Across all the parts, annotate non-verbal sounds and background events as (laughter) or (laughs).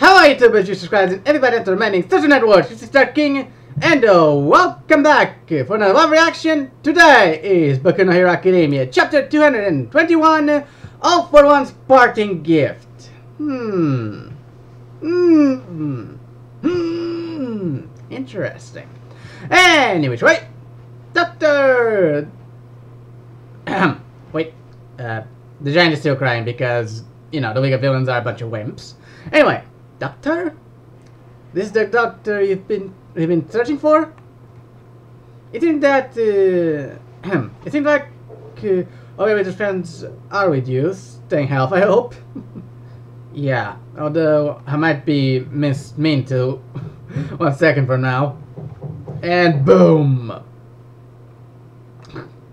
Hello YouTubers, you subscribers, and everybody at the remaining social networks. This is Dark King, and uh, welcome back for another live reaction. Today is Boku no Hero Academia, chapter 221, All for One's Parting Gift. Hmm. Hmm. Hmm. Interesting. Anyway, wait. Doctor... wait. Uh, the giant is still crying because, you know, the League of Villains are a bunch of wimps. Anyway, Doctor? This is the doctor you've been you've been searching for? It seems that uh, (clears throat) it seems like uh, your with friends are with you, staying health, I hope. (laughs) yeah, although I might be mis mean to (laughs) one second from now. And boom!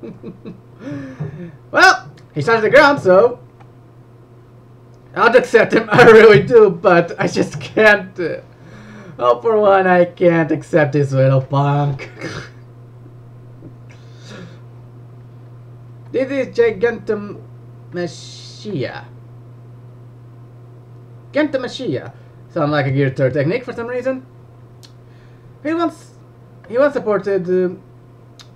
(laughs) well, he started the ground, so I'll accept him, (laughs) I really do, but I just can't. Uh, oh, for one, I can't accept this little punk. (laughs) this is Gigantomachia. Gigantomachia. Sound like a Gear 3 technique for some reason. He once, he once supported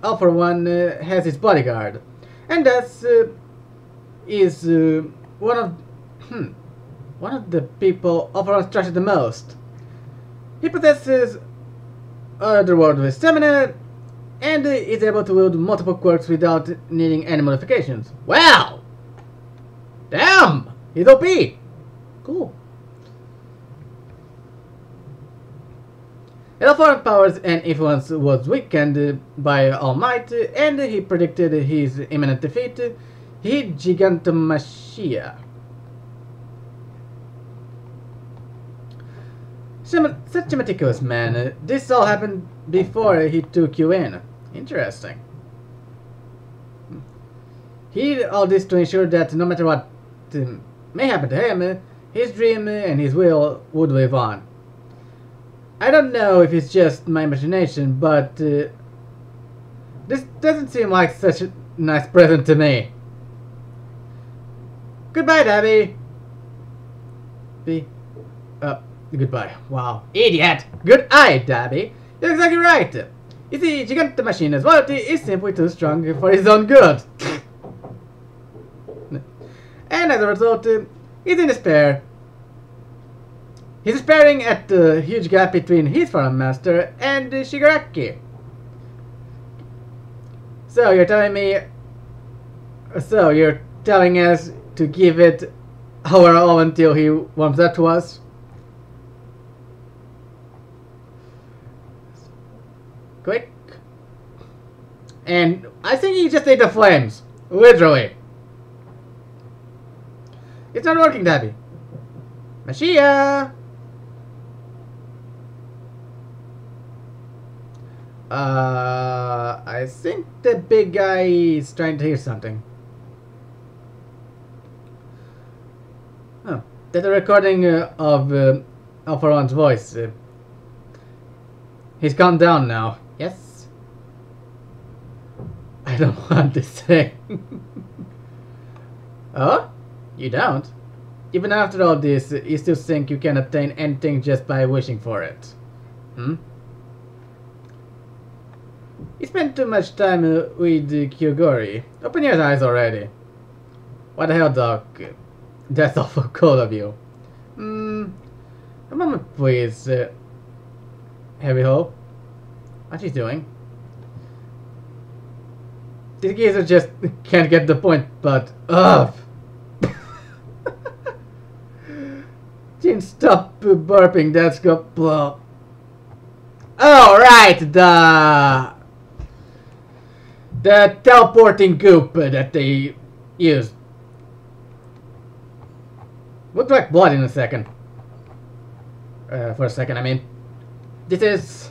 uh, for One uh, has his bodyguard, and thus uh, is uh, one of Hmm. One of the people overall trusted the most. He possesses otherworldly stamina and is able to wield multiple quirks without needing any modifications. Wow! Damn! He's OP! Cool. Elform powers and influence was weakened by All Might, and he predicted his imminent defeat. He Gigantomachia. Such a meticulous man. Uh, this all happened before he took you in. Interesting. He did all this to ensure that no matter what um, may happen to him, uh, his dream uh, and his will would live on. I don't know if it's just my imagination, but uh, this doesn't seem like such a nice present to me. Goodbye, Dabi. Be. Uh, Goodbye. Wow. Idiot! Good eye, Dabi. You're exactly right. You see, Gigantomachia's loyalty is simply too strong for his own good. (laughs) and as a result, he's in despair. He's despairing at the huge gap between his foreign master and Shigaraki. So you're telling me... So you're telling us to give it our all until he warms up to us? Quick. And I think he just ate the flames. Literally. It's not working, Dabi. Machia! Uh, I think the big guy is trying to hear something. Oh, that's a recording uh, of uh, All for One's voice. Uh, he's calmed down now. Yes? I don't (laughs) want to say. (laughs) oh? You don't? Even after all this, you still think you can obtain anything just by wishing for it? Hmm? You spent too much time uh, with uh, Kurogiri. Open your eyes already. What the hell, Doc? That's (laughs) awful cold of you. Hmm. A moment, please. Uh, heavy hope. What he's doing? These geezer just can't get the point, but ugh. (laughs) Jin, stop burping. That's go blow. Oh right, the the teleporting goop that they used. Looked like blood in a second. Uh, for a second, I mean. This is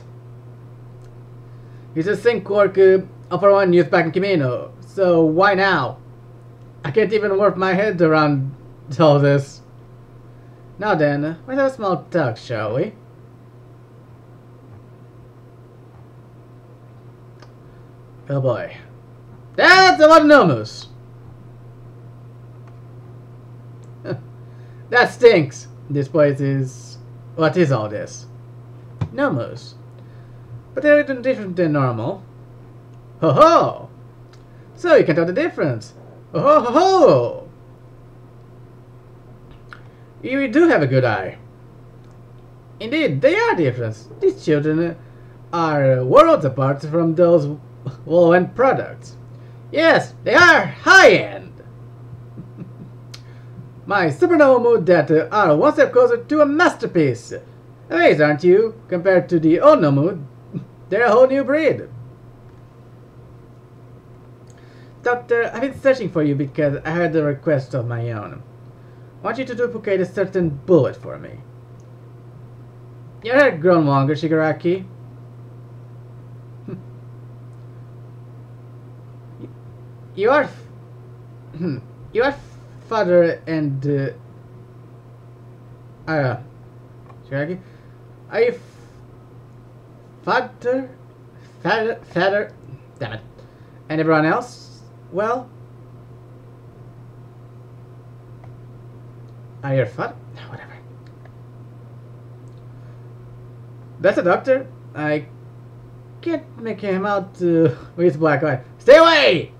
A sync quirk uh, upper used back in Kamino, so why now? I can't even work my head around all this. Now then, let's have a small talk, shall we? Oh boy. That's a lot of Nomus! that stinks. This place is what is all this? Nomus. But they're even different than normal. Ho ho! So you can tell the difference. Ho ho ho! You do have a good eye. Indeed, they are different. These children are worlds apart from those low-end products. Yes, they are high-end. (laughs) My supernova mood that are one step closer to a masterpiece. Amazed, aren't you? Compared to the old mood, they're a whole new breed. Doctor, I've been searching for you because I had a request of my own. I want you to duplicate a certain bullet for me. Your hair grown longer, Shigaraki. (laughs) you are... (clears throat) you are father and... Uh, uh, Shigaraki? Are you... Father? Father? Father? Damn it. And everyone else? Well... Are you father? Whatever. That's a doctor? I can't make him out uh, with black eye. Stay away!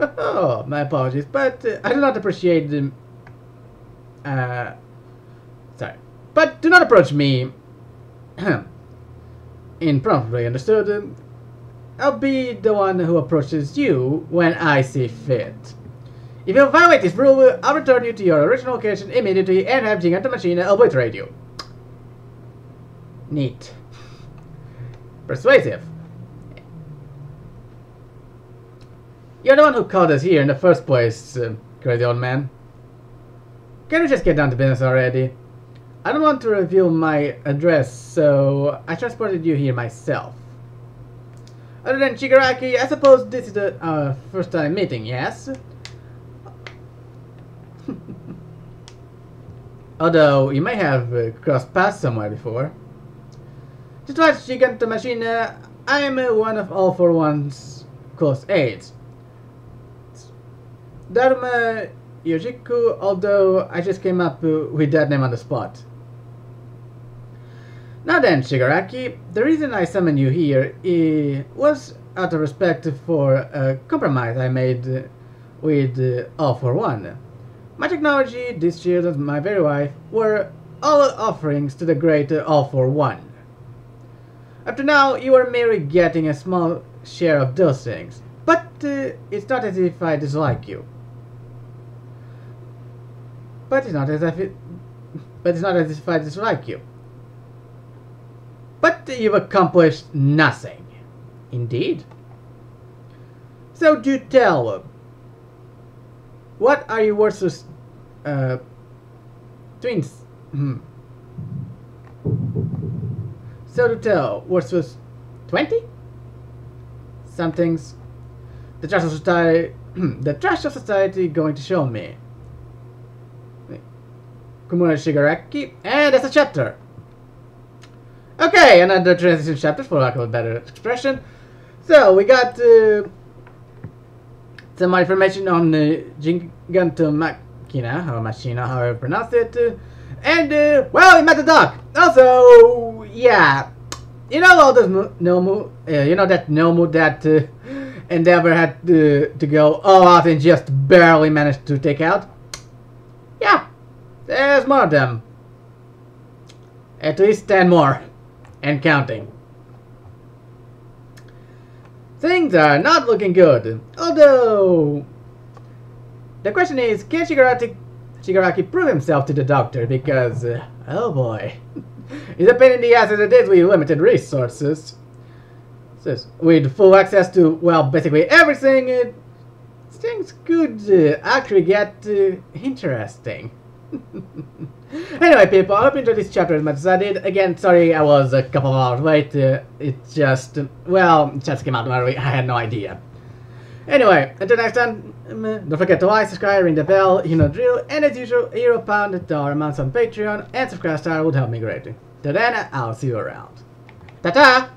Oh, my apologies, but uh, I do not appreciate the... Uh, sorry. But do not approach me (clears throat) impromptu, understood? I'll be the one who approaches you when I see fit. If you violate this rule, I'll return you to your original location immediately and have Giganta Machine obliterate you. Neat. Persuasive. You're the one who called us here in the first place, uh, crazy old man. Can we just get down to business already? I don't want to reveal my address, so I transported you here myself. Other than Shigaraki, I suppose this is the uh, first time meeting, yes? (laughs) Although, you may have uh, crossed paths somewhere before. Just watch Giganta Machine, uh, I am uh, one of All for One's close aides. Daruma Ujiko, although I just came up uh, with that name on the spot. Now then, Shigaraki, the reason I summoned you here uh, was out of respect for a compromise I made with uh, All for One. My technology, this shield, and my very wife were all offerings to the great uh, All for One. Up to now, you are merely getting a small share of those things, but uh, it's not as if I dislike you. But it's not as if it, but it's not as if I dislike you. But you've accomplished nothing. Indeed. So do tell. What are you worthless uh, twins? Hmm. So to tell, worthless twenty? Something's the trash of society. the trash of society going to show me. Tomura Shigaraki, and that's a chapter. Okay, another transition chapter for lack of a better expression. So we got uh, some information on the Giganta Machina, or Machina, however you pronounce it. Uh, and, uh, well, we met the doc. Also, yeah, you know all those Nomu, uh, you know that Nomu that uh, Endeavor had to, to go all out and just barely managed to take out? Yeah, there's more of them. At least 10 more. And counting. Things are not looking good. Although... The question is, can Shigaraki, Shigaraki prove himself to the doctor? Because, uh, oh boy. (laughs) He's a pain in the ass as it is with limited resources. With full access to, well, basically everything, it, things could uh, actually get uh, interesting. (laughs) anyway, people, I hope you enjoyed this chapter as much as I did. Again, sorry I was a couple of hours late. Uh, it just, well, just came out I had no idea. Anyway, until next time, um, don't forget to like, subscribe, ring the bell, you know drill, and as usual, hero pound the dollar amounts on Patreon, and subscribe star would help me greatly. Till then, I'll see you around. Ta-ta!